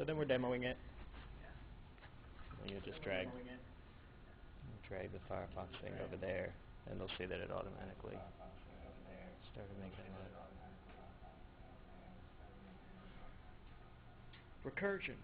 So then we're demoing it. And you just drag drag the Firefox thing over there, and they'll see that it automatically started making it. Recursion.